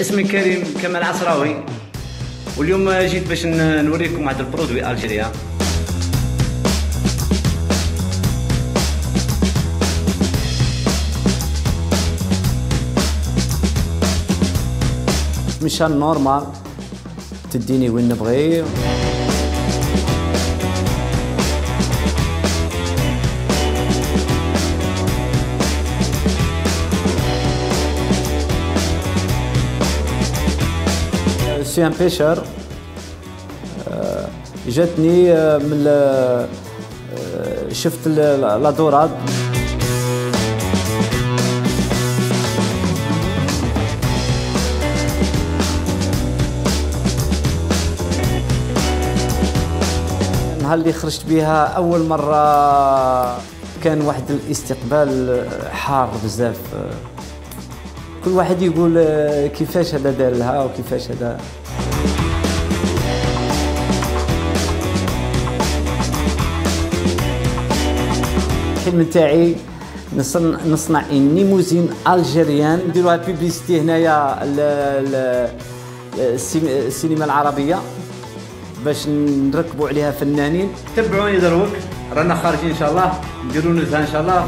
اسمي كريم كمال عصراوي واليوم جيت باش نوريكم واحد ال produit Algérien machine normal تديني وين نبغي. سي ان بيشر جاتني آه، من آه، شفت لا دوراد النهار اللي خرجت بها أول مرة كان واحد الاستقبال حار بزاف. كل واحد يقول آه، كيفاش هذا دار لها وكيفاش هذا. الحلم تاعي نصنع نصنع limousine algérienne نديروها publicité هنايا ال- ال- السي- السينما العربية باش نركبوا عليها فنانين. تبعوني دروك رانا خارجين إن شاء الله نديروا نزهة إن شاء الله.